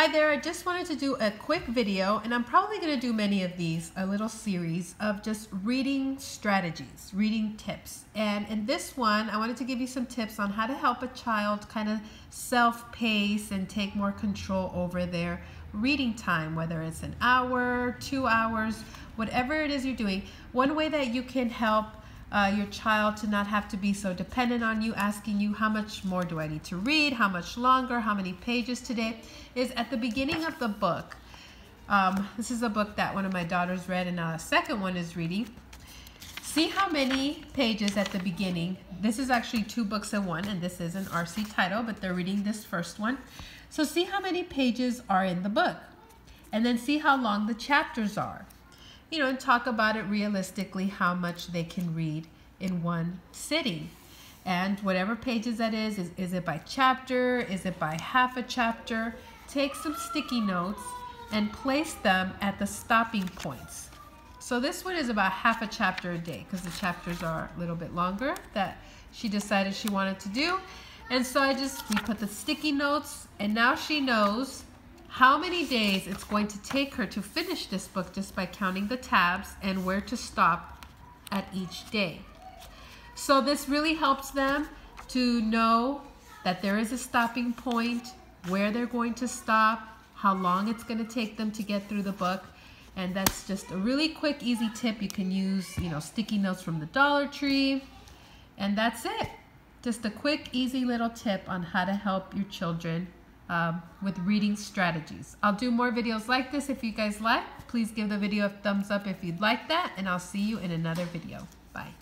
Hi there, I just wanted to do a quick video and I'm probably going to do many of these, a little series of just reading strategies, reading tips. And in this one, I wanted to give you some tips on how to help a child kind of self-pace and take more control over their reading time, whether it's an hour, two hours, whatever it is you're doing. One way that you can help uh, your child to not have to be so dependent on you, asking you how much more do I need to read, how much longer, how many pages today, is at the beginning of the book. Um, this is a book that one of my daughters read and now a second one is reading. See how many pages at the beginning. This is actually two books in one and this is an RC title, but they're reading this first one. So see how many pages are in the book and then see how long the chapters are you know, and talk about it realistically how much they can read in one sitting. And whatever pages that is, is, is it by chapter? Is it by half a chapter? Take some sticky notes and place them at the stopping points. So this one is about half a chapter a day because the chapters are a little bit longer that she decided she wanted to do. And so I just, we put the sticky notes and now she knows how many days it's going to take her to finish this book just by counting the tabs and where to stop at each day. So this really helps them to know that there is a stopping point, where they're going to stop, how long it's going to take them to get through the book. And that's just a really quick, easy tip. You can use, you know, sticky notes from the Dollar Tree. And that's it. Just a quick, easy little tip on how to help your children um, with reading strategies. I'll do more videos like this if you guys like. Please give the video a thumbs up if you'd like that, and I'll see you in another video. Bye.